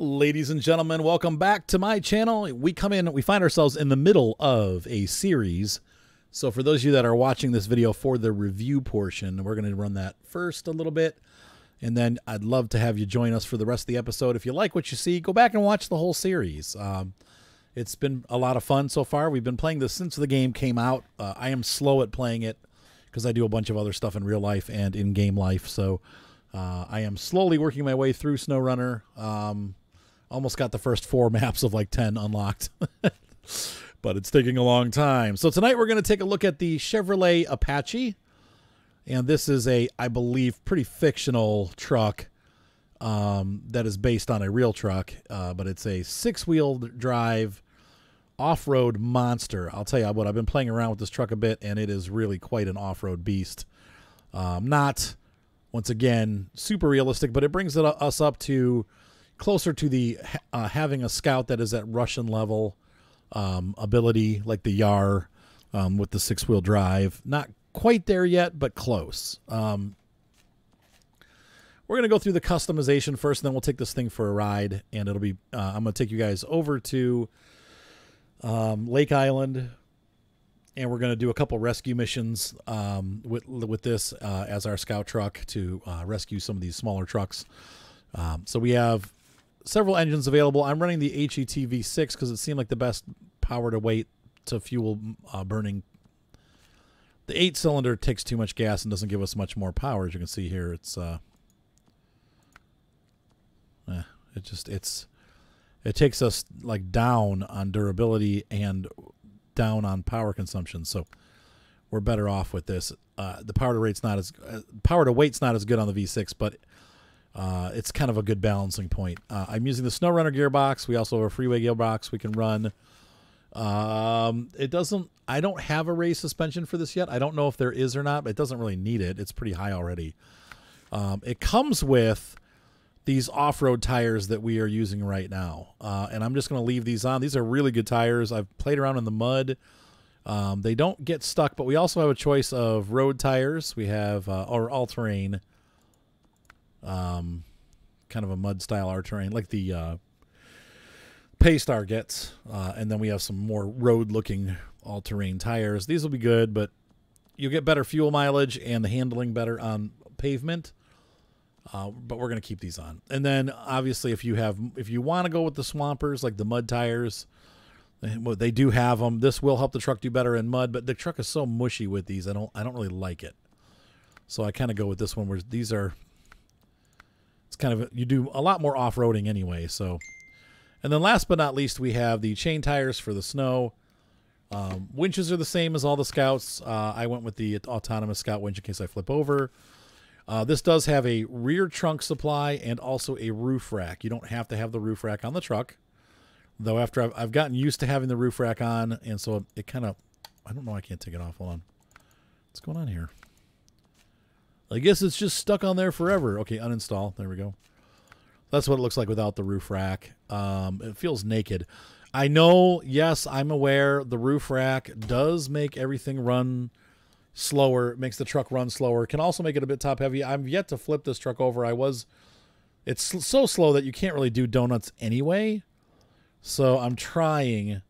Ladies and gentlemen, welcome back to my channel. We come in, we find ourselves in the middle of a series. So for those of you that are watching this video for the review portion, we're going to run that first a little bit. And then I'd love to have you join us for the rest of the episode. If you like what you see, go back and watch the whole series. Um, it's been a lot of fun so far. We've been playing this since the game came out. Uh, I am slow at playing it because I do a bunch of other stuff in real life and in game life. So uh, I am slowly working my way through SnowRunner. Um, almost got the first four maps of like 10 unlocked. but it's taking a long time. So tonight we're going to take a look at the Chevrolet Apache. And this is a, I believe, pretty fictional truck um, that is based on a real truck. Uh, but it's a six-wheel drive off-road monster. I'll tell you what, I've been playing around with this truck a bit, and it is really quite an off-road beast. Um, not, once again, super realistic, but it brings it, us up to closer to the uh, having a scout that is at Russian level um, ability, like the Yar um, with the six wheel drive. Not quite there yet, but close. Um, we're going to go through the customization first, and then we'll take this thing for a ride. And it'll be, uh, I'm going to take you guys over to um, Lake Island. And we're going to do a couple rescue missions um, with with this uh, as our scout truck to uh, rescue some of these smaller trucks. Um, so we have several engines available. I'm running the HET V6 because it seemed like the best power to weight to fuel uh, burning. The eight cylinder takes too much gas and doesn't give us much more power. As you can see here, it's uh, eh, it just it's it takes us like down on durability and down on power consumption. So we're better off with this. Uh, the power to rate's not as uh, power to weight's not as good on the V6, but uh, it's kind of a good balancing point. Uh, I'm using the SnowRunner gearbox. We also have a freeway gearbox we can run. Um, it doesn't. I don't have a race suspension for this yet. I don't know if there is or not. But it doesn't really need it. It's pretty high already. Um, it comes with these off-road tires that we are using right now, uh, and I'm just going to leave these on. These are really good tires. I've played around in the mud. Um, they don't get stuck, but we also have a choice of road tires. We have uh, or all-terrain um, kind of a mud style R terrain, like the uh, Paystar gets. Uh, and then we have some more road looking all terrain tires. These will be good, but you'll get better fuel mileage and the handling better on pavement. Uh, but we're going to keep these on. And then obviously, if you have, if you want to go with the swampers, like the mud tires, well they do have them. This will help the truck do better in mud, but the truck is so mushy with these. I don't, I don't really like it. So I kind of go with this one where these are it's kind of you do a lot more off-roading anyway. So, and then last but not least, we have the chain tires for the snow. Um, winches are the same as all the scouts. Uh, I went with the autonomous scout winch in case I flip over. Uh, this does have a rear trunk supply and also a roof rack. You don't have to have the roof rack on the truck, though. After I've, I've gotten used to having the roof rack on, and so it kind of, I don't know, I can't take it off. Hold on, what's going on here? I guess it's just stuck on there forever. Okay, uninstall. There we go. That's what it looks like without the roof rack. Um, it feels naked. I know, yes, I'm aware the roof rack does make everything run slower. It makes the truck run slower. Can also make it a bit top heavy. I'm yet to flip this truck over. I was, it's so slow that you can't really do donuts anyway. So I'm trying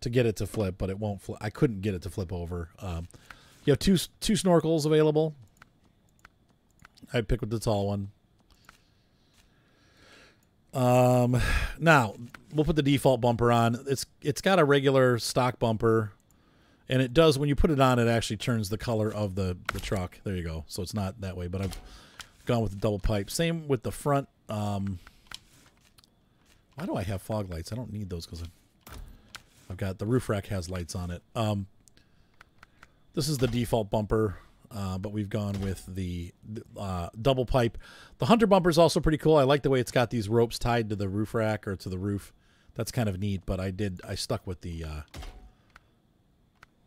to get it to flip, but it won't flip. I couldn't get it to flip over. Um, you have two two snorkels available. I pick with the tall one. Um, now we'll put the default bumper on. It's it's got a regular stock bumper, and it does when you put it on, it actually turns the color of the the truck. There you go. So it's not that way, but I've gone with the double pipe. Same with the front. Um, why do I have fog lights? I don't need those because I've got the roof rack has lights on it. Um, this is the default bumper uh, but we've gone with the uh, double pipe. The Hunter bumper is also pretty cool. I like the way it's got these ropes tied to the roof rack or to the roof. That's kind of neat, but I did, I stuck with the, uh,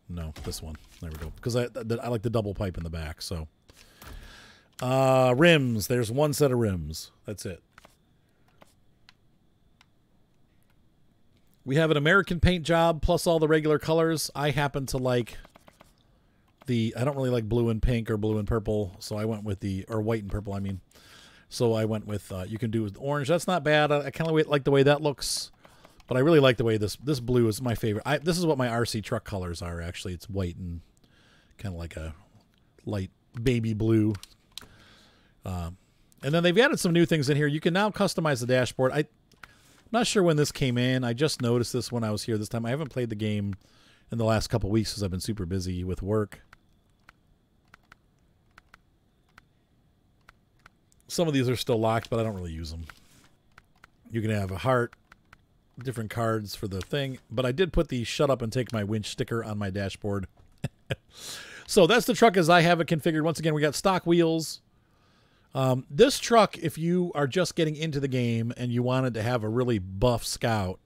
no, this one. There we go. Because I, I like the double pipe in the back, so. Uh, rims. There's one set of rims. That's it. We have an American paint job plus all the regular colors. I happen to like the I don't really like blue and pink or blue and purple, so I went with the or white and purple. I mean, So I went with uh, you can do with orange. That's not bad. I, I kind of like the way that looks, but I really like the way this this blue is my favorite. I, this is what my RC truck colors are. Actually, it's white and kind of like a light baby blue. Um, and then they've added some new things in here. You can now customize the dashboard. I, I'm not sure when this came in. I just noticed this when I was here this time. I haven't played the game in the last couple weeks because I've been super busy with work. Some of these are still locked, but I don't really use them. You can have a heart, different cards for the thing, but I did put the shut up and take my winch sticker on my dashboard. so that's the truck as I have it configured. Once again, we got stock wheels. Um, this truck, if you are just getting into the game and you wanted to have a really buff scout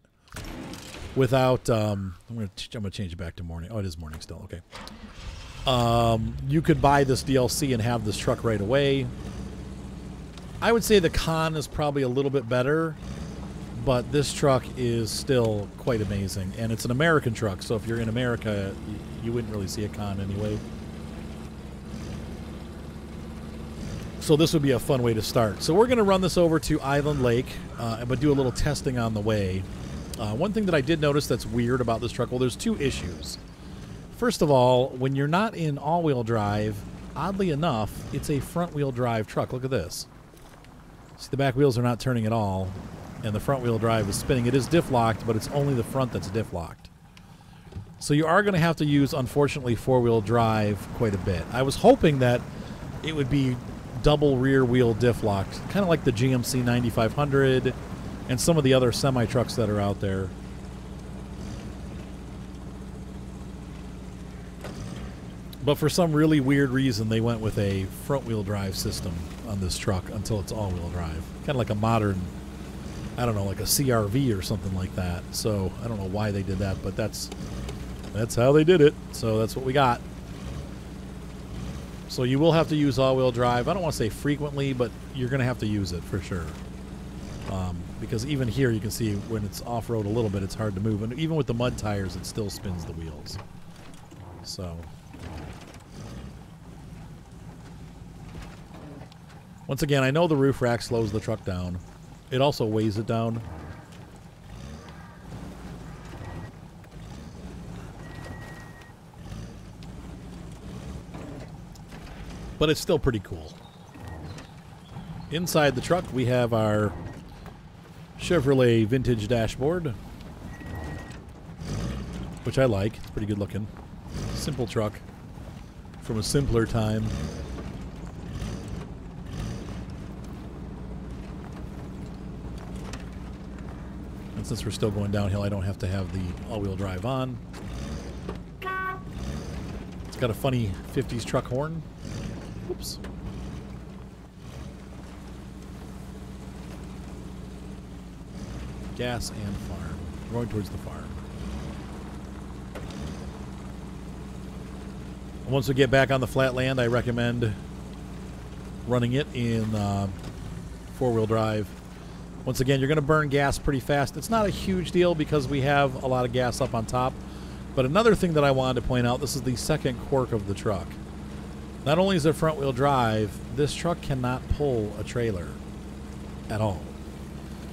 without, um, I'm gonna I'm gonna change it back to morning. Oh, it is morning still. Okay. Um, you could buy this DLC and have this truck right away. I would say the Khan is probably a little bit better, but this truck is still quite amazing, and it's an American truck. So if you're in America, you wouldn't really see a Khan anyway. So this would be a fun way to start. So we're going to run this over to Island Lake, uh, but do a little testing on the way. Uh, one thing that I did notice that's weird about this truck, well, there's two issues. First of all, when you're not in all-wheel drive, oddly enough, it's a front-wheel drive truck. Look at this. See, the back wheels are not turning at all, and the front wheel drive is spinning. It is diff locked, but it's only the front that's diff locked. So you are going to have to use, unfortunately, four wheel drive quite a bit. I was hoping that it would be double rear wheel diff locked, kind of like the GMC 9500 and some of the other semi trucks that are out there. But for some really weird reason, they went with a front wheel drive system on this truck until it's all wheel drive. Kind of like a modern, I don't know, like a CRV or something like that. So I don't know why they did that, but that's that's how they did it. So that's what we got. So you will have to use all wheel drive. I don't want to say frequently, but you're going to have to use it for sure. Um, because even here you can see when it's off road a little bit, it's hard to move. And even with the mud tires, it still spins the wheels. So. Once again, I know the roof rack slows the truck down. It also weighs it down. But it's still pretty cool. Inside the truck, we have our Chevrolet vintage dashboard, which I like. It's pretty good looking. Simple truck from a simpler time. And since we're still going downhill, I don't have to have the all-wheel drive on. It's got a funny 50s truck horn. Oops. Gas and farm. Going towards the farm. Once we get back on the flat land, I recommend running it in uh, four-wheel drive once again, you're going to burn gas pretty fast. It's not a huge deal because we have a lot of gas up on top. But another thing that I wanted to point out, this is the second quirk of the truck. Not only is it front wheel drive, this truck cannot pull a trailer at all.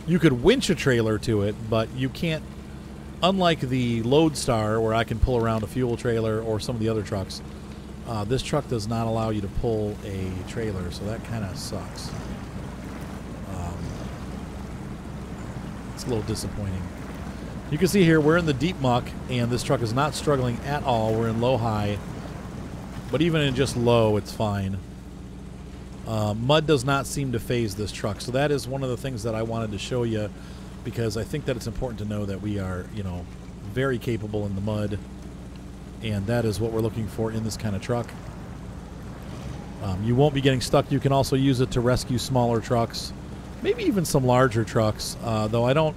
You could winch a trailer to it, but you can't, unlike the Loadstar where I can pull around a fuel trailer or some of the other trucks, uh, this truck does not allow you to pull a trailer, so that kind of sucks. A little disappointing. You can see here we're in the deep muck, and this truck is not struggling at all. We're in low-high, but even in just low, it's fine. Uh, mud does not seem to phase this truck, so that is one of the things that I wanted to show you because I think that it's important to know that we are, you know, very capable in the mud, and that is what we're looking for in this kind of truck. Um, you won't be getting stuck. You can also use it to rescue smaller trucks maybe even some larger trucks. Uh, though I don't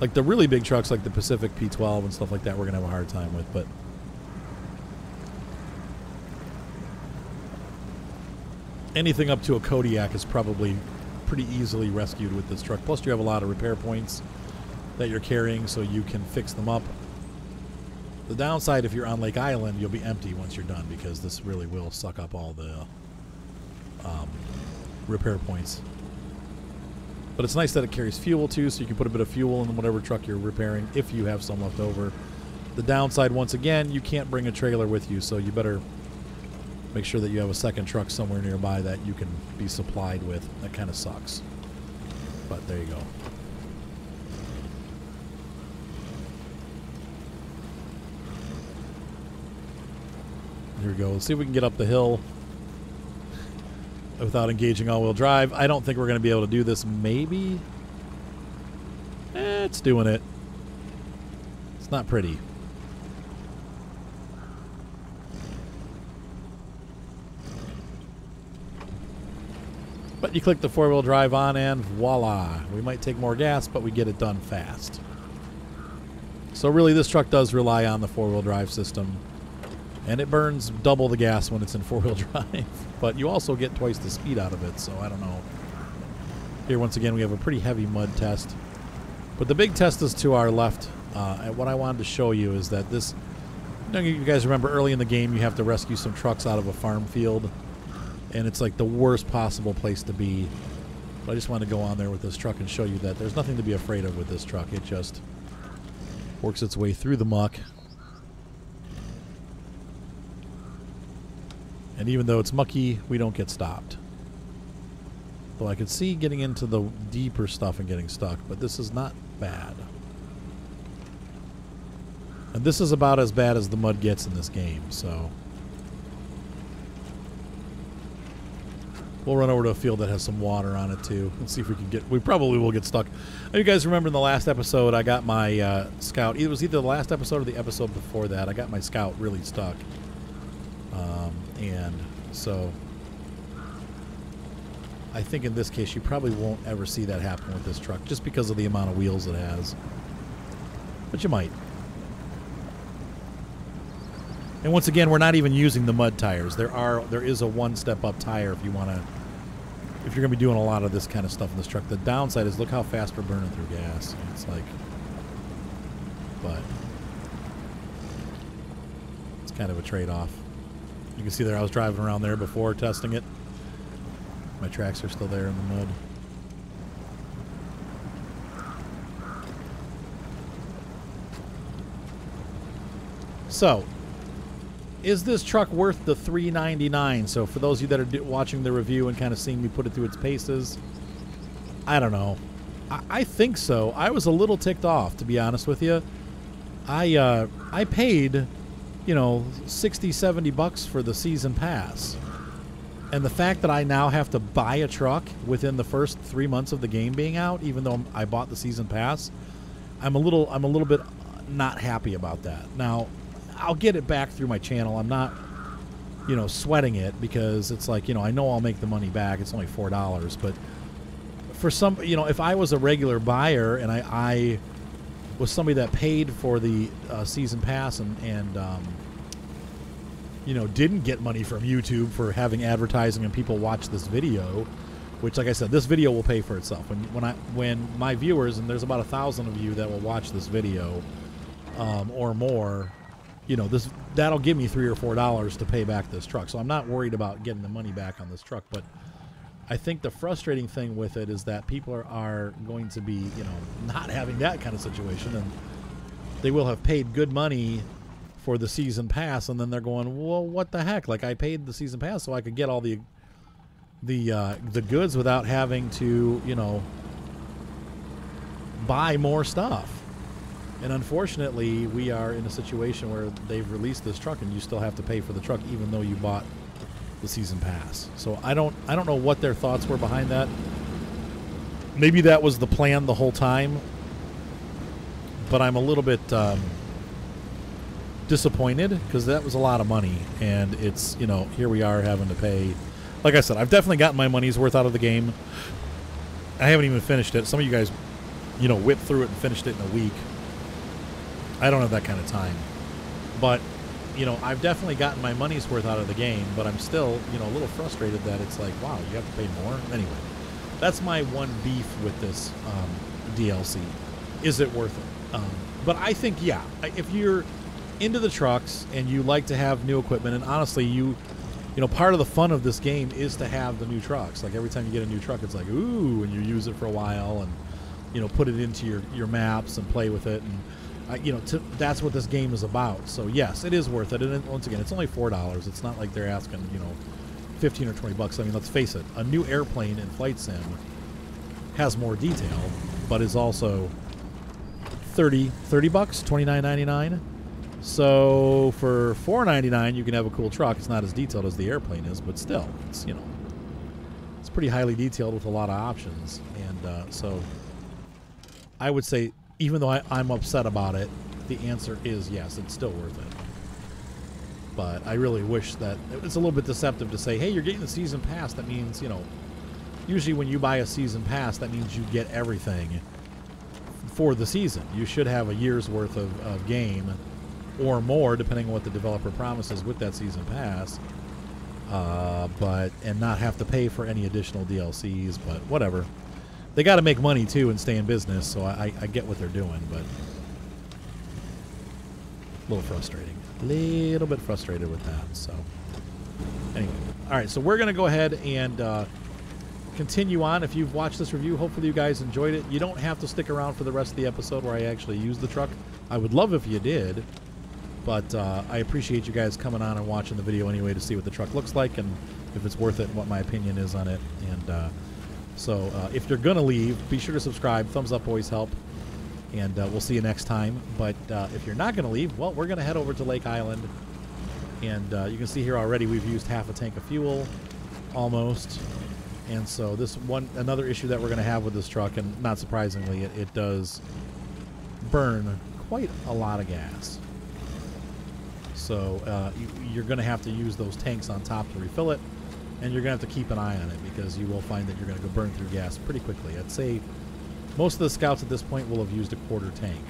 like the really big trucks like the Pacific P12 and stuff like that. We're gonna have a hard time with, but. Anything up to a Kodiak is probably pretty easily rescued with this truck. Plus, you have a lot of repair points that you're carrying, so you can fix them up. The downside, if you're on Lake Island, you'll be empty once you're done because this really will suck up all the um, repair points. But it's nice that it carries fuel too, so you can put a bit of fuel in whatever truck you're repairing if you have some left over. The downside, once again, you can't bring a trailer with you, so you better make sure that you have a second truck somewhere nearby that you can be supplied with. That kind of sucks. But there you go. Here we go. Let's see if we can get up the hill without engaging all-wheel drive. I don't think we're going to be able to do this. Maybe? Eh, it's doing it. It's not pretty. But you click the four-wheel drive on and voila. We might take more gas, but we get it done fast. So really this truck does rely on the four-wheel drive system. And it burns double the gas when it's in four-wheel drive. but you also get twice the speed out of it, so I don't know. Here once again we have a pretty heavy mud test. But the big test is to our left. Uh, and what I wanted to show you is that this... You, know, you guys remember early in the game you have to rescue some trucks out of a farm field and it's like the worst possible place to be. But I just want to go on there with this truck and show you that there's nothing to be afraid of with this truck. It just works its way through the muck. And even though it's mucky, we don't get stopped. Though I could see getting into the deeper stuff and getting stuck, but this is not bad. And this is about as bad as the mud gets in this game, so... We'll run over to a field that has some water on it too. Let's see if we can get. We probably will get stuck. You guys remember in the last episode, I got my uh, scout. It was either the last episode or the episode before that. I got my scout really stuck, um, and so I think in this case you probably won't ever see that happen with this truck, just because of the amount of wheels it has. But you might. And once again, we're not even using the mud tires. There are there is a one step up tire if you want to if you're going to be doing a lot of this kind of stuff in this truck. The downside is look how fast we're burning through gas. It's like, but it's kind of a trade-off. You can see there I was driving around there before testing it. My tracks are still there in the mud. So, is this truck worth the 399 so for those of you that are watching the review and kind of seeing me put it through its paces i don't know I, I, think so i was a little ticked off to be honest with you i uh, i paid you know 60 70 bucks for the season pass and the fact that i now have to buy a truck within the first three months of the game being out even though i bought the season pass i'm a little i'm a little bit not happy about that now I'll get it back through my channel. I'm not, you know, sweating it because it's like, you know, I know I'll make the money back. It's only four dollars, but for some, you know, if I was a regular buyer and I, I was somebody that paid for the uh, season pass and and um, you know didn't get money from YouTube for having advertising and people watch this video, which, like I said, this video will pay for itself. When when I when my viewers and there's about a thousand of you that will watch this video um, or more you know this that'll give me three or four dollars to pay back this truck so i'm not worried about getting the money back on this truck but i think the frustrating thing with it is that people are, are going to be you know not having that kind of situation and they will have paid good money for the season pass and then they're going well what the heck? Like i paid the season pass so i could get all the the uh, the goods without having to you know buy more stuff. And unfortunately, we are in a situation where they've released this truck, and you still have to pay for the truck, even though you bought the season pass. So I don't, I don't know what their thoughts were behind that. Maybe that was the plan the whole time, but I'm a little bit um, disappointed because that was a lot of money, and it's you know here we are having to pay. Like I said, I've definitely gotten my money's worth out of the game. I haven't even finished it. Some of you guys, you know, whipped through it and finished it in a week. I don't have that kind of time. But, you know, I've definitely gotten my money's worth out of the game, but I'm still, you know, a little frustrated that it's like, wow, you have to pay more? Anyway, that's my one beef with this um, DLC. Is it worth it? Um, but I think, yeah, if you're into the trucks and you like to have new equipment, and honestly, you you know, part of the fun of this game is to have the new trucks. Like every time you get a new truck, it's like ooh, and you use it for a while, and you know, put it into your your maps and play with it, and you know, to, that's what this game is about. So yes, it is worth it. And once again, it's only four dollars. It's not like they're asking you know, fifteen or twenty bucks. I mean, let's face it, a new airplane in Flight Sim has more detail, but is also 30, 30 bucks, twenty nine ninety nine. So for four ninety nine, you can have a cool truck. It's not as detailed as the airplane is, but still, it's you know, it's pretty highly detailed with a lot of options. And uh, so, I would say, even though I, I'm upset about it, the answer is yes. It's still worth it. But I really wish that it's a little bit deceptive to say, hey, you're getting the season pass. That means you know, usually when you buy a season pass, that means you get everything for the season. You should have a year's worth of, of game or more, depending on what the developer promises with that season pass. Uh, but and not have to pay for any additional DLCs. But whatever, they got to make money too and stay in business. So I, I get what they're doing, but a little frustrating. A little bit frustrated with that. So anyway, all right. So we're gonna go ahead and. Uh, continue on. If you've watched this review, hopefully you guys enjoyed it. You don't have to stick around for the rest of the episode where I actually use the truck. I would love if you did, but uh, I appreciate you guys coming on and watching the video anyway to see what the truck looks like and if it's worth it and what my opinion is on it. And uh, so uh, if you're going to leave, be sure to subscribe. Thumbs up always help. And uh, we'll see you next time. But uh, if you're not going to leave, well, we're going to head over to Lake Island. And uh, you can see here already we've used half a tank of fuel, almost. And so this one another issue that we're going to have with this truck, and not surprisingly, it, it does burn quite a lot of gas. So uh, you, are going to have to use those tanks on top to refill it, and you're going to have to keep an eye on it because you will find that you're going to go burn through gas pretty quickly. I'd say most of the scouts at this point will have used a quarter tank.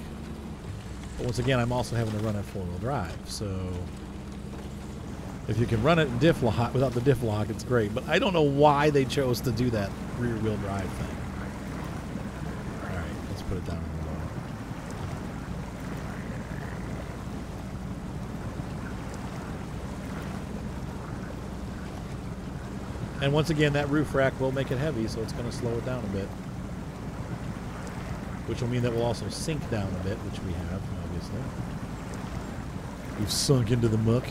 But once again, I'm also having to run at four-wheel drive, so if you can run it in diff lock without the diff lock, it's great. But I don't know why they chose to do that rear wheel drive thing. All right, let's put it down in the low. And once again, that roof rack will make it heavy, so it's going to slow it down a bit. Which will mean that we'll also sink down a bit, which we have, obviously. We've sunk into the muck.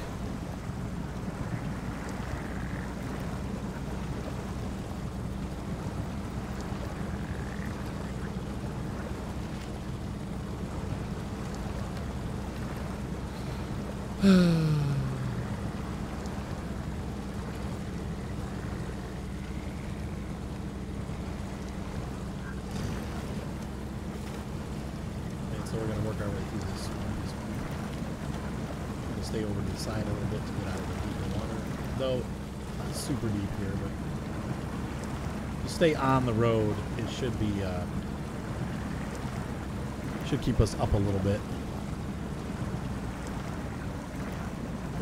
Stay over to the side a little bit to get out of the deeper water. Though, super deep here, but to stay on the road, it should be, uh, should keep us up a little bit.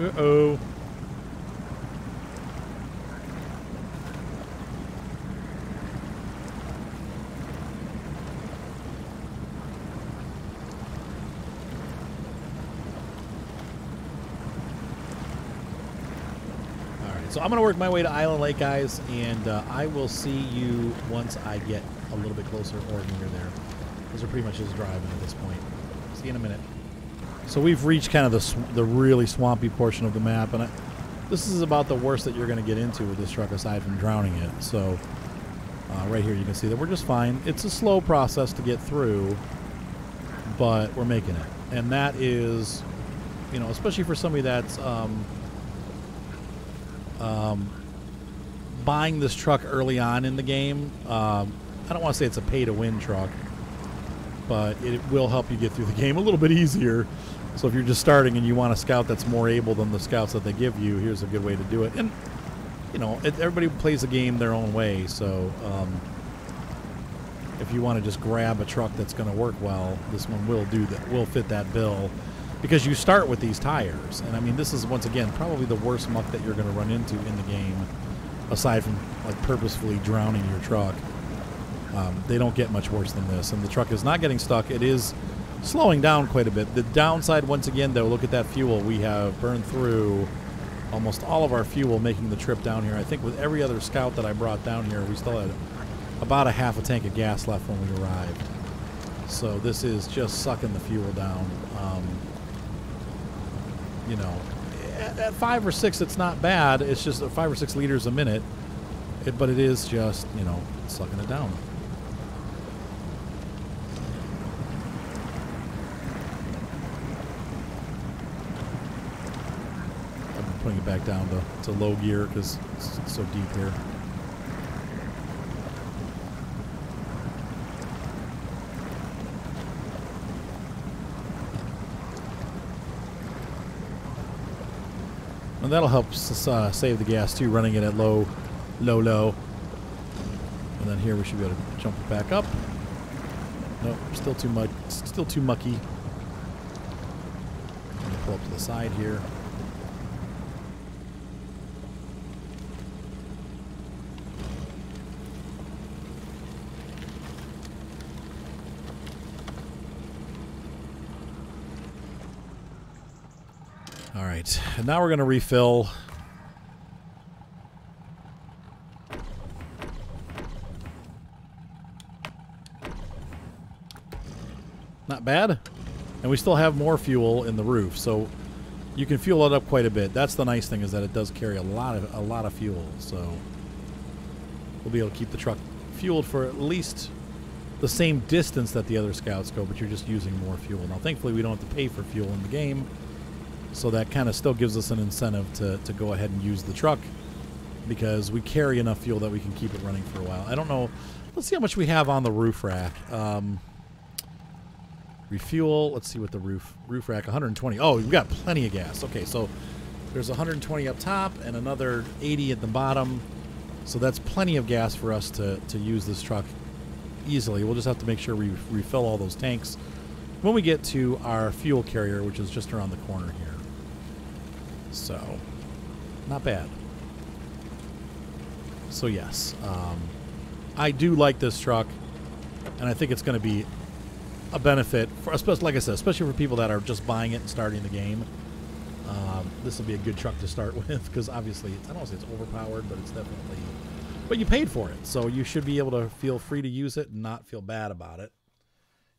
Uh-oh. So I'm going to work my way to Island Lake, guys, and uh, I will see you once I get a little bit closer or near there. Those are pretty much just driving at this point. See you in a minute. So we've reached kind of the, the really swampy portion of the map, and I, this is about the worst that you're going to get into with this truck aside from drowning it. So uh, right here you can see that we're just fine. It's a slow process to get through, but we're making it. And that is, you know, especially for somebody that's... Um, um, buying this truck early on in the game, um, I don't want to say it's a pay to win truck, but it will help you get through the game a little bit easier. So if you're just starting and you want a scout that's more able than the scouts that they give you, here's a good way to do it. And you know, it, everybody plays the game their own way. So um, if you want to just grab a truck that's going to work well, this one will do that. Will fit that bill because you start with these tires. And I mean, this is once again probably the worst muck that you're going to run into in the game, aside from like purposefully drowning your truck. Um, they don't get much worse than this, and the truck is not getting stuck. It is slowing down quite a bit. The downside, once again, though, look at that fuel. We have burned through almost all of our fuel making the trip down here. I think with every other scout that I brought down here, we still had about a half a tank of gas left when we arrived. So this is just sucking the fuel down. Um, you know, at, five or six, it's not bad. It's just five or six liters a minute. It, but it is just, you know, sucking it down. I'm putting it back down to, to low gear because it's so deep here. And that'll help uh, save the gas too, running it at low, low, low. And then here we should be able to jump it back up. Nope, still too much, still too mucky. pull up to the side here. All right, and now we're going to refill. Not bad. And we still have more fuel in the roof, so you can fuel it up quite a bit. That's the nice thing is that it does carry a lot of a lot of fuel, so we'll be able to keep the truck fueled for at least the same distance that the other scouts go, but you're just using more fuel. Now, thankfully, we don't have to pay for fuel in the game. So that kind of still gives us an incentive to, to go ahead and use the truck because we carry enough fuel that we can keep it running for a while. I don't know. Let's see how much we have on the roof rack. Um, refuel. Let's see what the roof roof rack 120. Oh, we've got plenty of gas. Okay, so there's 120 up top and another 80 at the bottom. So that's plenty of gas for us to, to use this truck easily. We'll just have to make sure we refill all those tanks when we get to our fuel carrier, which is just around the corner here. So, not bad. So yes, um, I do like this truck, and I think it's going to be a benefit for, especially like I said, especially for people that are just buying it and starting the game. Um, this will be a good truck to start with because obviously I don't want to say it's overpowered, but it's definitely. But you paid for it, so you should be able to feel free to use it and not feel bad about it.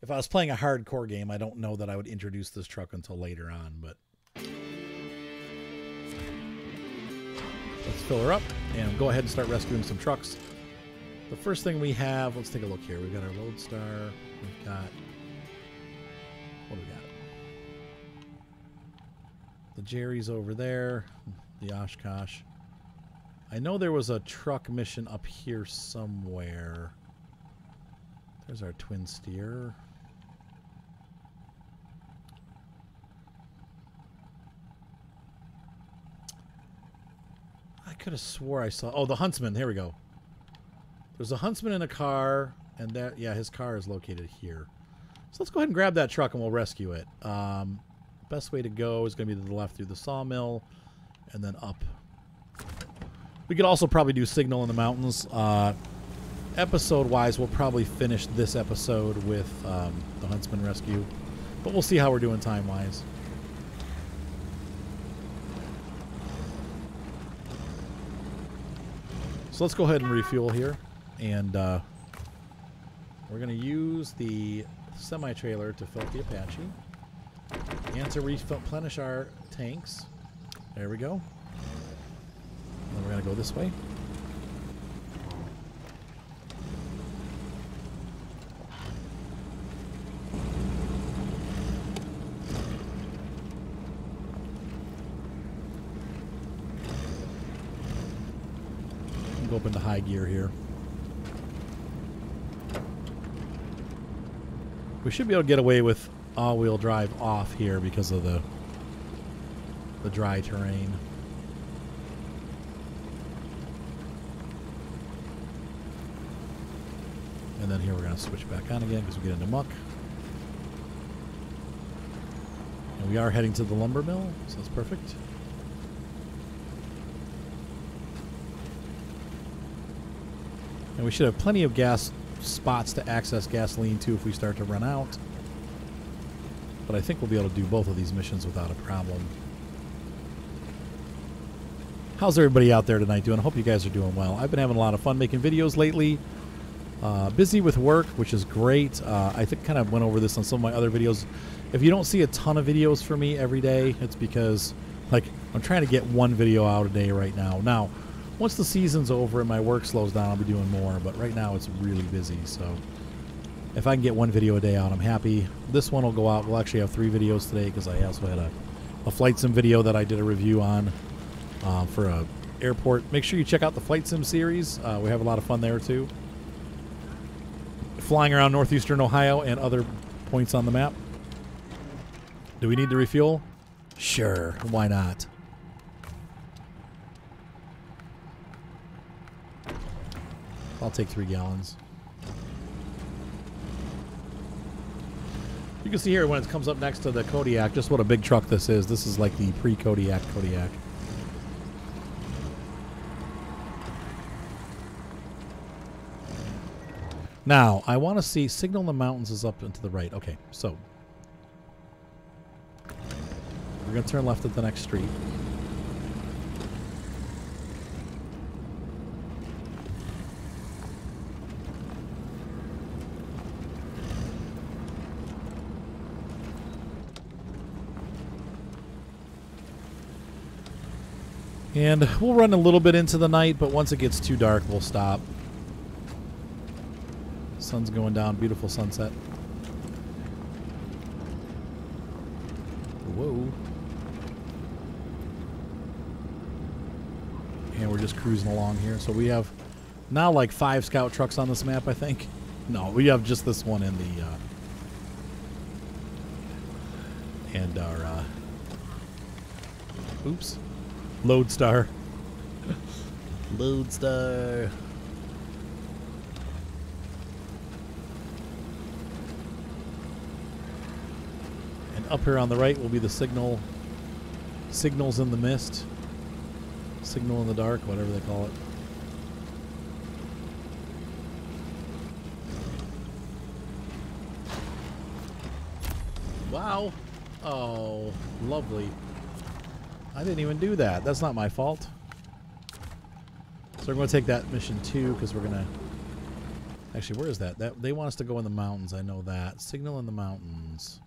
If I was playing a hardcore game, I don't know that I would introduce this truck until later on, but Let's fill her up and go ahead and start rescuing some trucks. The first thing we have, let's take a look here. We've got our Loadstar. We've got, what do we got? The Jerry's over there. The Oshkosh. I know there was a truck mission up here somewhere. There's our twin steer. Could have swore I saw. Oh, the huntsman. Here we go. There's a huntsman in a car, and that yeah, his car is located here. So let's go ahead and grab that truck and we'll rescue it. Um, best way to go is going to be to the left through the sawmill, and then up. We could also probably do signal in the mountains. Uh, episode-wise, we'll probably finish this episode with um, the huntsman rescue, but we'll see how we're doing time-wise. So let's go ahead and refuel here. And uh, we're going to use the semi-trailer to fill the Apache. And to replenish our tanks. There we go. And we're going to go this way. go up into high gear here. We should be able to get away with all-wheel drive off here because of the the dry terrain. And then here we're going to switch back on again because we get into muck. And we are heading to the lumber mill, so that's perfect. And we should have plenty of gas spots to access gasoline too if we start to run out. But I think we'll be able to do both of these missions without a problem. How's everybody out there tonight doing? I hope you guys are doing well. I've been having a lot of fun making videos lately. Uh, busy with work, which is great. Uh, I think kind of went over this on some of my other videos. If you don't see a ton of videos for me every day, it's because like I'm trying to get one video out a day right now. Now, once the season's over and my work slows down, I'll be doing more. But right now it's really busy, so if I can get one video a day out, I'm happy. This one will go out. We'll actually have three videos today because I also had a, a flight sim video that I did a review on uh, for a airport. Make sure you check out the flight sim series. Uh, we have a lot of fun there too. Flying around northeastern Ohio and other points on the map. Do we need to refuel? Sure, why not? I'll take three gallons. You can see here when it comes up next to the Kodiak just what a big truck this is. This is like the pre-Kodiak Kodiak. Now, I want to see Signal in the Mountains is up and to the right. Okay, so we're going to turn left at the next street. And we'll run a little bit into the night, but once it gets too dark, we'll stop. Sun's going down. Beautiful sunset. Whoa. And we're just cruising along here. So we have now like five scout trucks on this map, I think. No, we have just this one in the... Uh, and our... Uh, oops. Loadstar. Loadstar. And up here on the right will be the signal. Signals in the mist. Signal in the dark, whatever they call it. Wow. Oh, lovely. I didn't even do that. That's not my fault. So we're going to take that mission too because we're going to... Actually, where is that? That They want us to go in the mountains. I know that. Signal in the mountains.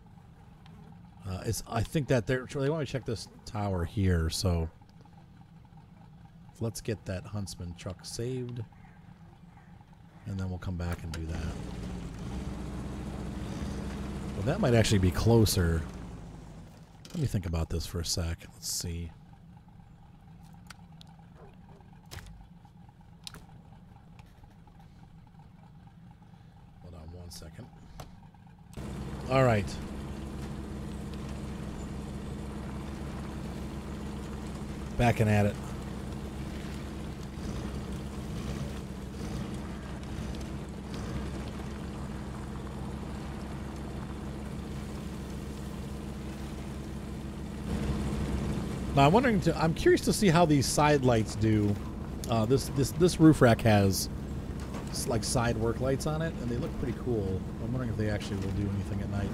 Uh, it's. I think that they're... They want to check this tower here, so... Let's get that Huntsman truck saved. And then we'll come back and do that. Well, that might actually be closer. Let me think about this for a sec. Let's see. Hold on one second. All right. Backing at it. Now I'm wondering. To, I'm curious to see how these side lights do. Uh, this this this roof rack has like side work lights on it, and they look pretty cool. I'm wondering if they actually will do anything at night.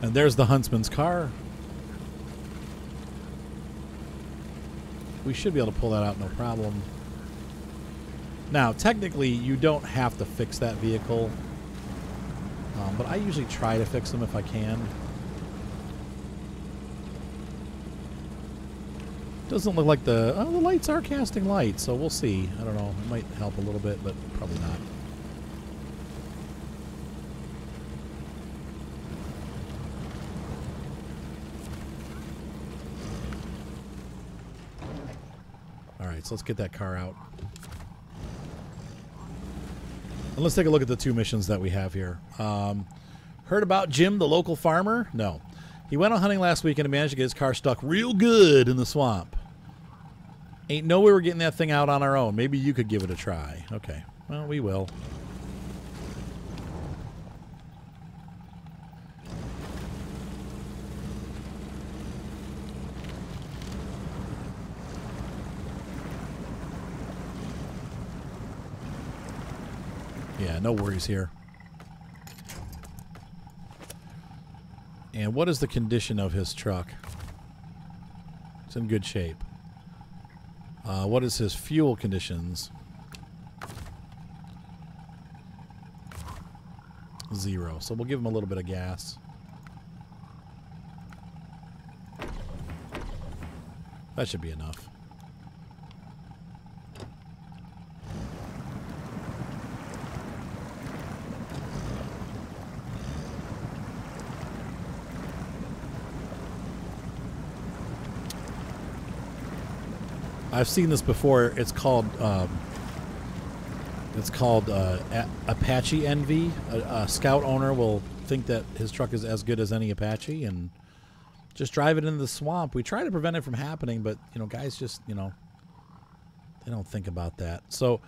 And there's the huntsman's car. We should be able to pull that out no problem. Now, technically, you don't have to fix that vehicle, um, but I usually try to fix them if I can. Doesn't look like the... Oh, the lights are casting light, so we'll see. I don't know. It might help a little bit, but probably not. Alright, so let's get that car out. And let's take a look at the two missions that we have here. Um, heard about Jim, the local farmer? No. He went on hunting last weekend and managed to get his car stuck real good in the swamp. Ain't no way we're getting that thing out on our own. Maybe you could give it a try. Okay. Well, we will. Yeah, no worries here. And what is the condition of his truck? It's in good shape. Uh, what is his fuel conditions? Zero. So we'll give him a little bit of gas. That should be enough. I've seen this before. It's called um, it's called uh, A- Apache Envy. A, a scout owner will think that his truck is as good as any Apache and just drive it into the swamp. We try to prevent it from happening, but you know, guys just you know they don't think about that. So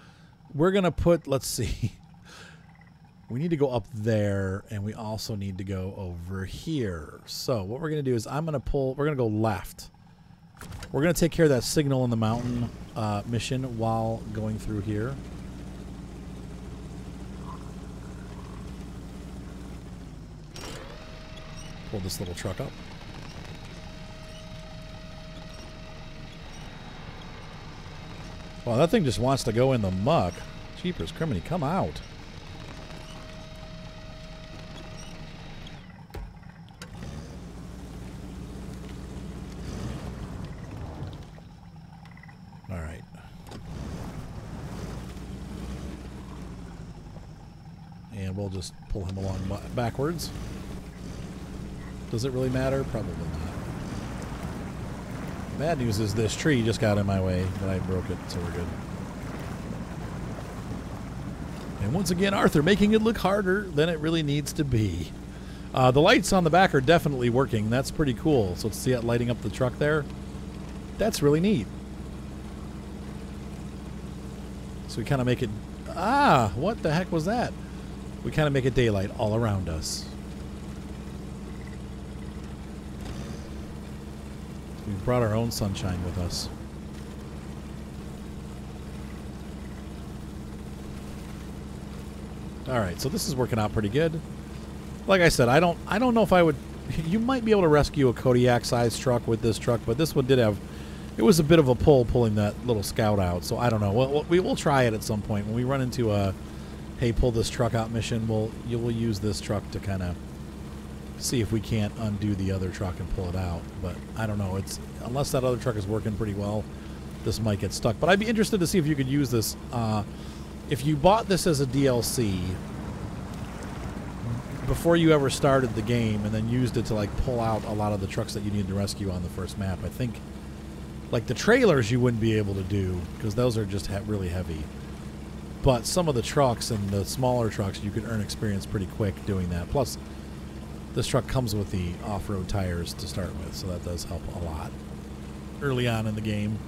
we're gonna put. Let's see. We need to go up there, and we also need to go over here. So what we're gonna do is I'm gonna pull. We're gonna go left. We're going to take care of that signal in the mountain uh, mission while going through here. Pull this little truck up. Wow, that thing just wants to go in the muck. Jeepers, criminy, come out. All right. And we'll just pull him along backwards. Does it really matter? Probably not. Bad news is this tree just got in my way, but I broke it, so we're good. And once again, Arthur making it look harder than it really needs to be. Uh, the lights on the back are definitely working. That's pretty cool. So let's see it lighting up the truck there? That's really neat. So we kind of make it. Ah, what the heck was that? We kind of make it daylight all around us. We brought our own sunshine with us. All right, so this is working out pretty good. Like I said, I don't, I don't know if I would. You might be able to rescue a Kodiak-sized truck with this truck, but this one did have. It was a bit of a pull pulling that little scout out, so I don't know. We'll, we will try it at some point when we run into a, hey, pull this truck out mission. We'll you will use this truck to kind of see if we can't undo the other truck and pull it out. But I don't know. It's unless that other truck is working pretty well, this might get stuck. But I'd be interested to see if you could use this. Uh, if you bought this as a DLC before you ever started the game, and then used it to like pull out a lot of the trucks that you needed to rescue on the first map, I think like the trailers you wouldn't be able to do because those are just really heavy. But some of the trucks and the smaller trucks, you could earn experience pretty quick doing that. Plus, this truck comes with the off-road tires to start with, so that does help a lot early on in the game.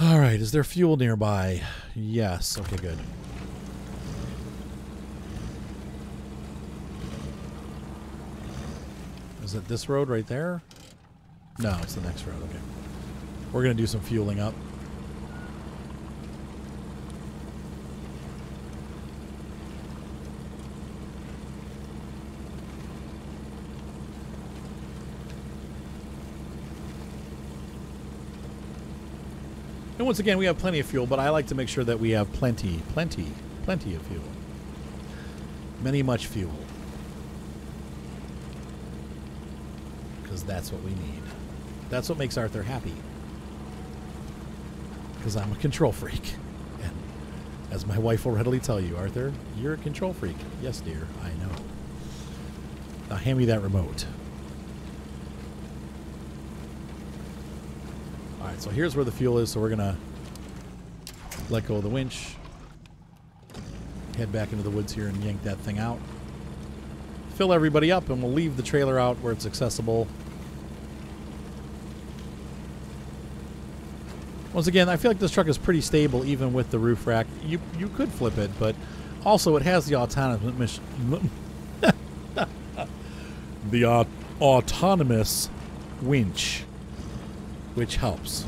All right, is there fuel nearby? Yes. Okay, good. Is it this road right there? No, it's the next road. Okay. We're going to do some fueling up. And once again, we have plenty of fuel, but I like to make sure that we have plenty, plenty, plenty of fuel. Many much fuel. Because that's what we need. That's what makes Arthur happy. Because I'm a control freak. And as my wife will readily tell you, Arthur, you're a control freak. Yes, dear, I know. Now hand me that remote. Alright, so here's where the fuel is, so we're gonna let go of the winch. Head back into the woods here and yank that thing out. Fill everybody up and we'll leave the trailer out where it's accessible. Once again, I feel like this truck is pretty stable even with the roof rack. You you could flip it, but also it has the autonomous the uh, autonomous winch, which helps.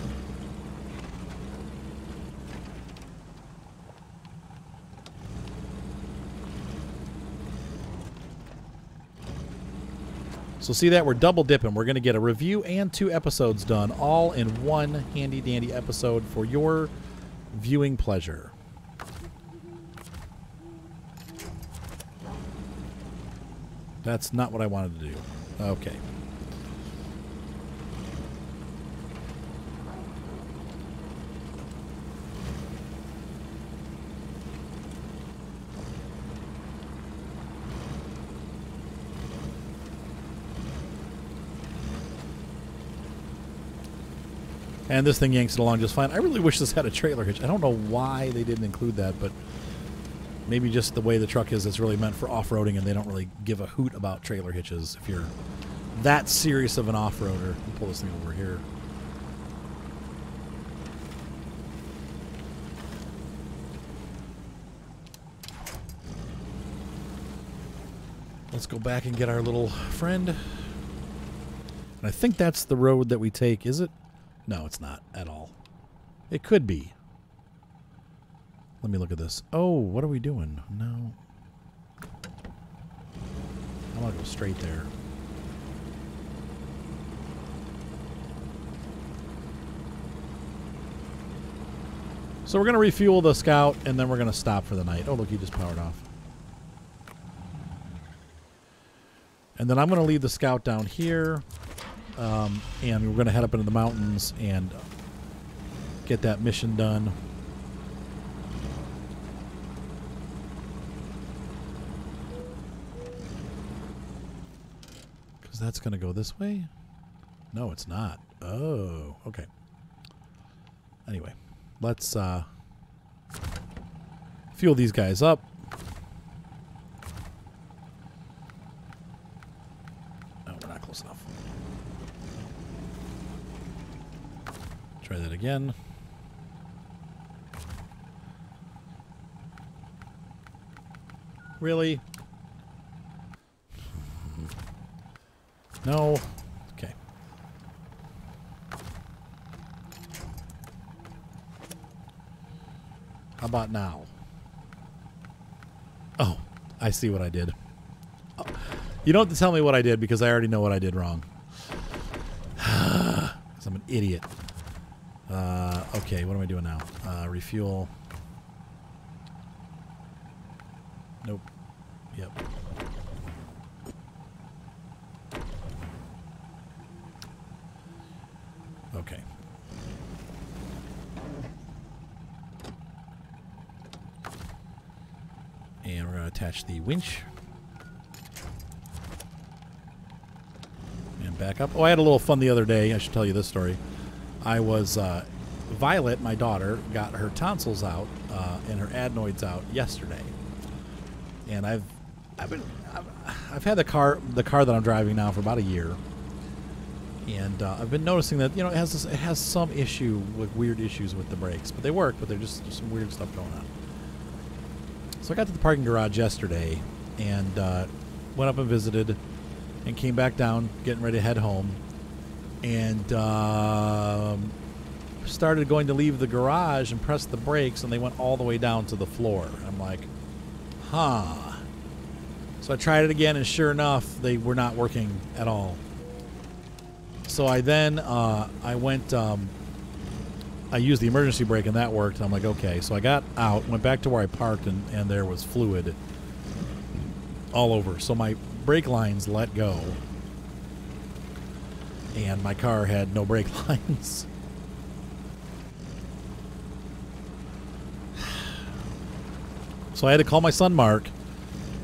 So see that we're double dipping. We're going to get a review and two episodes done, all in one handy dandy episode for your viewing pleasure. That's not what I wanted to do. Okay. And this thing yanks it along just fine. I really wish this had a trailer hitch. I don't know why they didn't include that, but maybe just the way the truck is, it's really meant for off-roading, and they don't really give a hoot about trailer hitches if you're that serious of an off-roader. Pull this thing over here. Let's go back and get our little friend. And I think that's the road that we take, is it? No, it's not at all. It could be. Let me look at this. Oh, what are we doing? No. I want to go straight there. So we're going to refuel the scout, and then we're going to stop for the night. Oh, look, he just powered off. And then I'm going to leave the scout down here. Um, and we're going to head up into the mountains and get that mission done. Because that's going to go this way? No, it's not. Oh, okay. Anyway, let's uh, fuel these guys up. Try that again. Really? No. Okay. How about now? Oh, I see what I did. Oh, you don't have to tell me what I did because I already know what I did wrong. I'm an idiot. Uh, okay, what am I doing now? Uh, refuel. Nope. Yep. Okay. And we're going to attach the winch. And back up. Oh, I had a little fun the other day. I should tell you this story. I was uh, Violet, my daughter, got her tonsils out uh, and her adenoids out yesterday, and I've I've been I've, I've, had the car the car that I'm driving now for about a year, and uh, I've been noticing that you know it has this, it has some issue with weird issues with the brakes, but they work, but they're just some weird stuff going on. So I got to the parking garage yesterday, and uh, went up and visited, and came back down, getting ready to head home and um, started going to leave the garage and pressed the brakes, and they went all the way down to the floor. I'm like, huh. So I tried it again, and sure enough, they were not working at all. So I then uh, I went. Um, I used the emergency brake, and that worked. I'm like, okay. So I got out, went back to where I parked, and, and there was fluid all over. So my brake lines let go and my car had no brake lines. so I had to call my son Mark,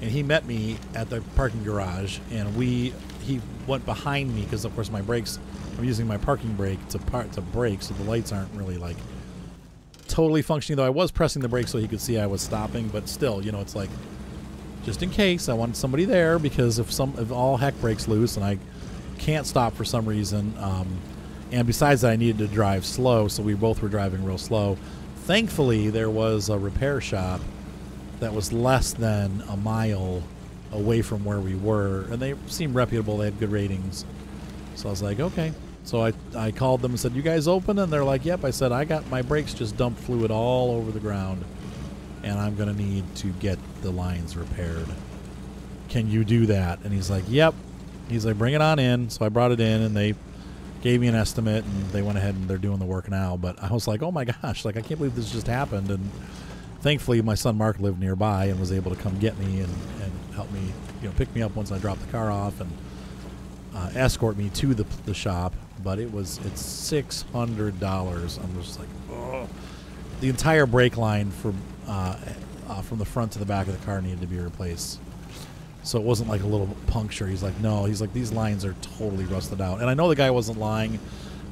and he met me at the parking garage, and we he went behind me because of course my brakes. I'm using my parking brake to part to brake, so the lights aren't really like totally functioning. Though I was pressing the brake so he could see I was stopping, but still, you know, it's like just in case I want somebody there because if some if all heck breaks loose and I can't stop for some reason. Um, and besides that, I needed to drive slow, so we both were driving real slow. Thankfully, there was a repair shop that was less than a mile away from where we were, and they seemed reputable. They had good ratings, so I was like, okay. So I I called them and said, "You guys open?" And they're like, "Yep." I said, "I got my brakes just dumped fluid all over the ground, and I'm gonna need to get the lines repaired. Can you do that?" And he's like, "Yep." He's like, "Bring it on in." So I brought it in, and they gave me an estimate, and they went ahead and they're doing the work now. But I was like, "Oh my gosh!" Like I can't believe this just happened, and thankfully my son Mark lived nearby and was able to come get me and, and help me, you know, pick me up once I dropped the car off and uh, escort me to the, the shop. But it was it's six hundred dollars. I'm just like, oh. The entire brake line from uh, uh, from the front to the back of the car needed to be replaced. So it wasn't like a little puncture. He's like, no. He's like, these lines are totally rusted out. And I know the guy wasn't lying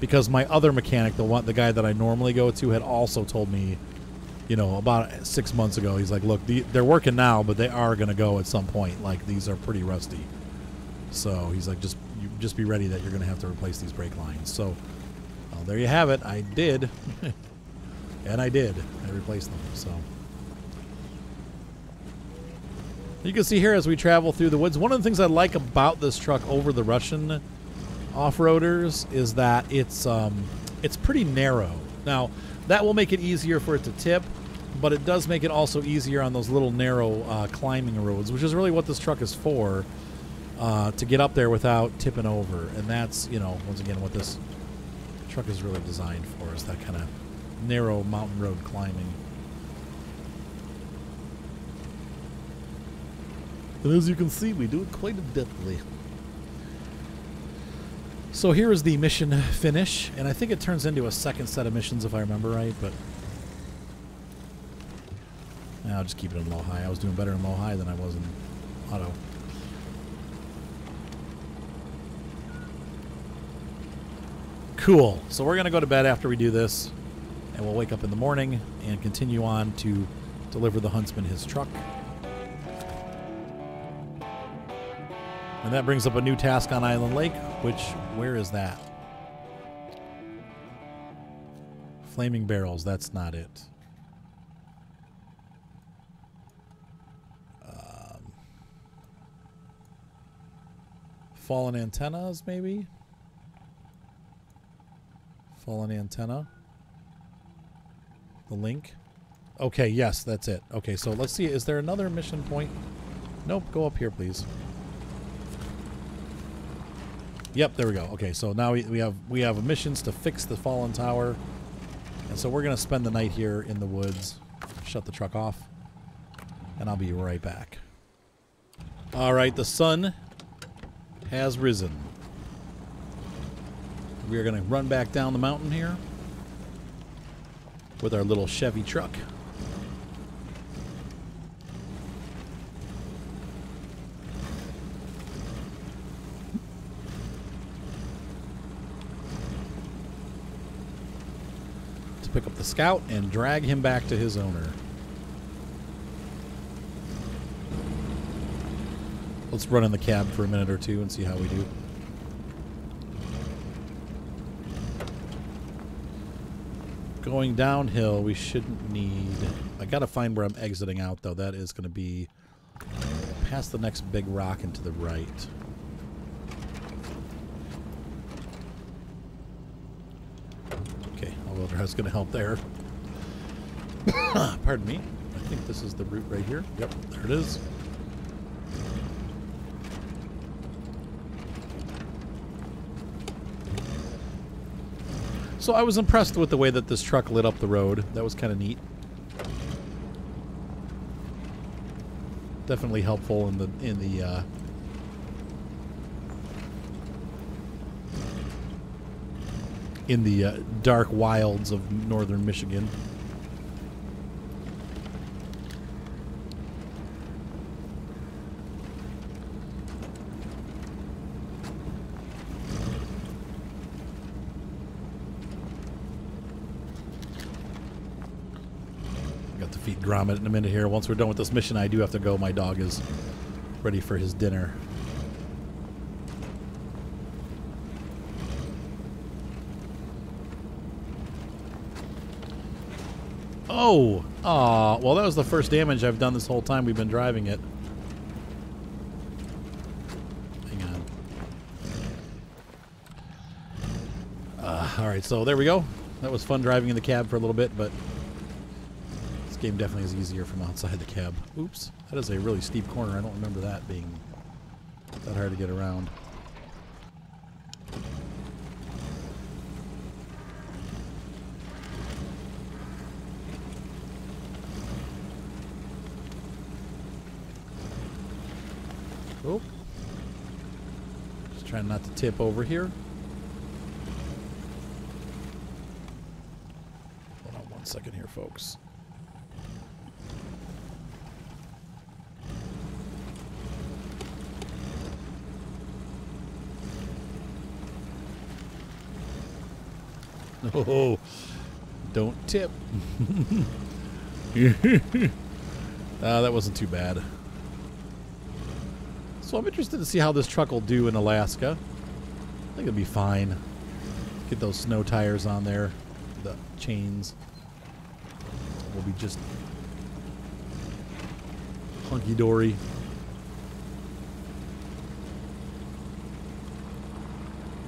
because my other mechanic, the one, the guy that I normally go to, had also told me you know, about six months ago, he's like, "Look, the, they're working now, but they are going to go at some point. Like these are pretty rusty." So he's like, "Just you just be ready that you're going to have to replace these brake lines." So well, there you have it. I did, and I did. I replaced them. So you can see here as we travel through the woods. One of the things I like about this truck over the Russian off-roaders is that it's um, it's pretty narrow. Now that will make it easier for it to tip, but it does make it also easier on those little narrow uh, climbing roads, which is really what this truck is for, uh, to get up there without tipping over. And that's, you know, once again, what this truck is really designed for, is that kind of narrow mountain road climbing. And as you can see, we do it quite adeptly. So here is the mission finish, and I think it turns into a second set of missions if I remember right, but I'll just keep it in low high. I was doing better in low high than I was in auto. Cool. So we're going to go to bed after we do this, and we'll wake up in the morning and continue on to deliver the huntsman his truck. And that brings up a new task on Island Lake, which, where is that? Flaming barrels, that's not it. Um, fallen antennas, maybe? Fallen antenna. The link. Okay, yes, that's it. Okay, so let's see. Is there another mission point? Nope, go up here, please. Yep, there we go. Okay, so now we, we have we have missions to fix the fallen tower. And so we're going to spend the night here in the woods. Shut the truck off. And I'll be right back. All right, the sun has risen. We are going to run back down the mountain here with our little Chevy truck. Pick up the scout and drag him back to his owner. Let's run in the cab for a minute or two and see how we do. Going downhill, we shouldn't need... I gotta find where I'm exiting out, though. That is to be past the next big rock and to the right. Drive is going to help there. Pardon me. I think this is the route right here. Yep, there it is. So I was impressed with the way that this truck lit up the road. That was kind of neat. Definitely helpful in the in the uh, in the uh, dark wilds of northern Michigan. Got to feed Gromit in a minute here. Once we're done with this mission, I do have to go. My dog is ready for his dinner. Oh! Well that was the first damage I've done this whole time we've been driving it. Hang on. Uh, Alright, so there we go. That was fun driving in the cab for a little bit, but this game definitely is easier from outside the cab. Oops, that is a really steep corner. I don't remember that being that hard to get around. Tip over here. Hold on one second here, folks. Oh, don't tip. uh, that wasn't too bad. So I'm interested to see how this truck will do in Alaska. I think it'll be fine. Get those snow tires on there. The chains will be just hunky-dory.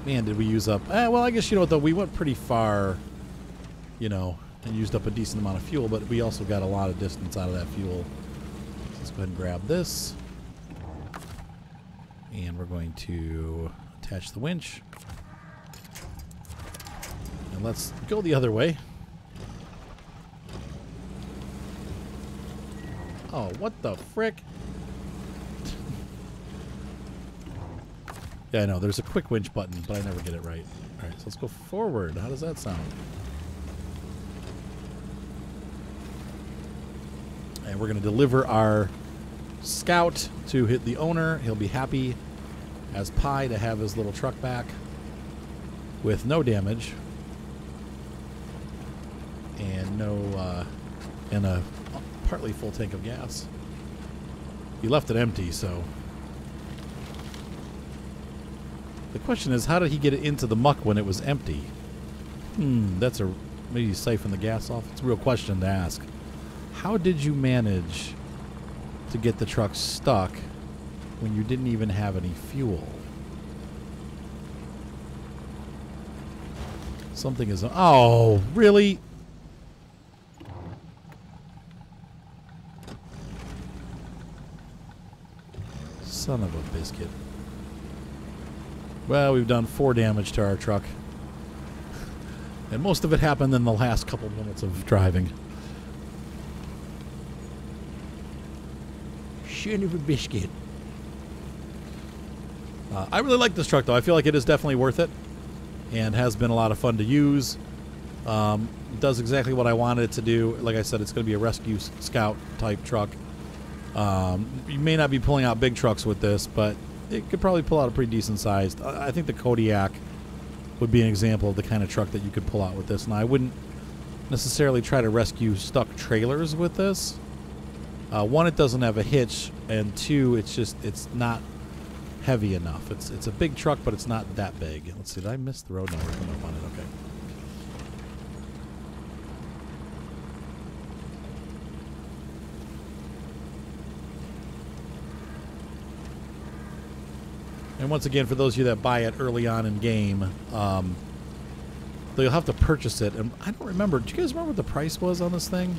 Man, did we use up... Eh, well, I guess, you know what, though? We went pretty far, you know, and used up a decent amount of fuel, but we also got a lot of distance out of that fuel. Let's go ahead and grab this. And we're going to attach the winch. And let's go the other way. Oh, what the frick? yeah, I know. There's a quick winch button, but I never get it right. All right, so let's go forward. How does that sound? And we're going to deliver our scout to hit the owner. He'll be happy as pie to have his little truck back with no damage and no uh, and a partly full tank of gas. He left it empty, so the question is, how did he get it into the muck when it was empty? Hmm, that's a maybe siphon the gas off. It's a real question to ask. How did you manage to get the truck stuck when you didn't even have any fuel? Something is... Oh, really? Son of a biscuit. Well, we've done four damage to our truck. And most of it happened in the last couple minutes of driving. Son of a biscuit. Uh, I really like this truck, though. I feel like it is definitely worth it and has been a lot of fun to use. Um, does exactly what I wanted it to do. Like I said, it's going to be a rescue scout type truck. Um, you may not be pulling out big trucks with this, but it could probably pull out a pretty decent sized. I think the Kodiak would be an example of the kind of truck that you could pull out with this. And I wouldn't necessarily try to rescue stuck trailers with this. Uh, one, it doesn't have a hitch, and two, it's just it's not heavy enough. It's it's a big truck, but it's not that big. Let's see, did I miss the road? We're coming up on it. Okay. And once again, for those of you that buy it early on in game, um, you'll have to purchase it. And I don't remember. Do you guys remember what the price was on this thing?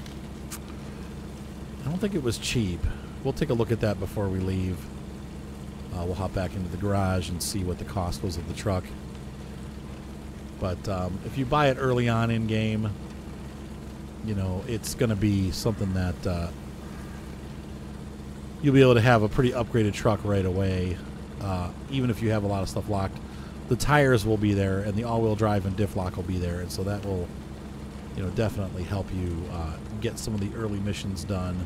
I don't think it was cheap. We'll take a look at that before we leave. Uh, we'll hop back into the garage and see what the cost was of the truck. But um, if you buy it early on in game, you know, it's going to be something that uh, you'll be able to have a pretty upgraded truck right away uh, even if you have a lot of stuff locked. The tires will be there, and the all-wheel drive and diff lock will be there, and so that will, you know, definitely help you uh, get some of the early missions done,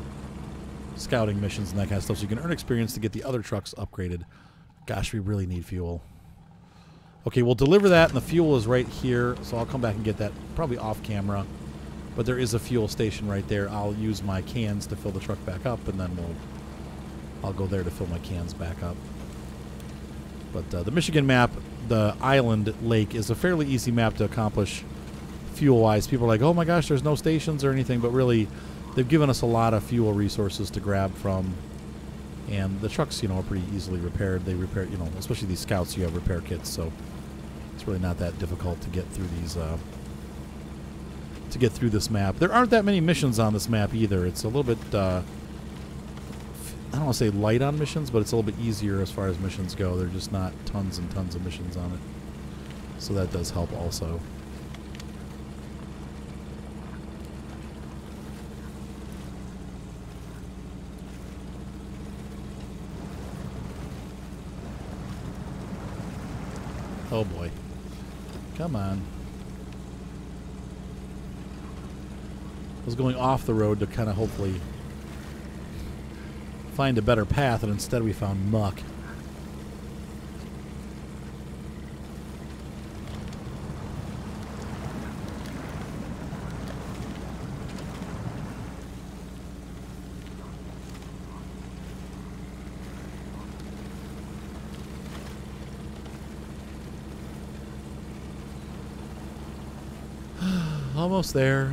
scouting missions and that kind of stuff, so you can earn experience to get the other trucks upgraded. Gosh, we really need fuel. Okay, we'll deliver that, and the fuel is right here, so I'll come back and get that probably off camera. But there is a fuel station right there. I'll use my cans to fill the truck back up, and then we'll I'll go there to fill my cans back up. But uh, the Michigan map, the island lake, is a fairly easy map to accomplish fuel-wise. People are like, oh my gosh, there's no stations or anything, but really, they've given us a lot of fuel resources to grab from. And the trucks, you know, are pretty easily repaired. They repair, you know, especially these scouts, you have repair kits, so It's really not that difficult to get through these. Uh, to get through this map. There aren't that many missions on this map either. It's a little bit. Uh, I don't want to say light on missions, but it's a little bit easier as far as missions go. There're just not tons and tons of missions on it. So that does help also. Oh boy. Come on. I was going off the road to kind of hopefully find a better path, and instead we found muck. Almost there.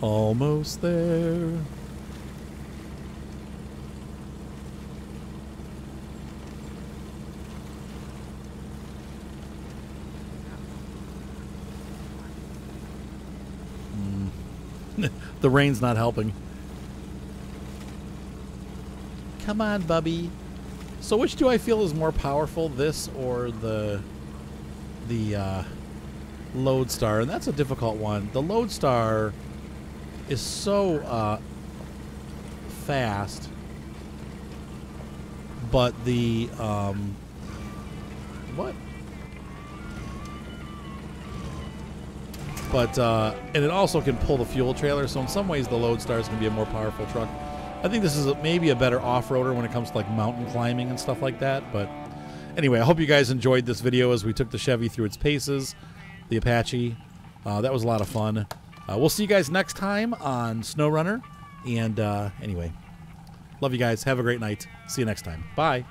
Almost there. The rain's not helping. Come on, Bubby. So which do I feel is more powerful, this or the the uh, Loadstar? And that's a difficult one. The Loadstar is so uh, fast, but the um, what? But uh, and it also can pull the fuel trailer. So in some ways, the Loadstar is going to be a more powerful truck. I think this is a, maybe a better off-roader when it comes to like mountain climbing and stuff like that. But anyway, I hope you guys enjoyed this video as we took the Chevy through its paces, the Apache. Uh, that was a lot of fun. Uh, we'll see you guys next time on SnowRunner. And uh, anyway, love you guys. Have a great night. See you next time. Bye.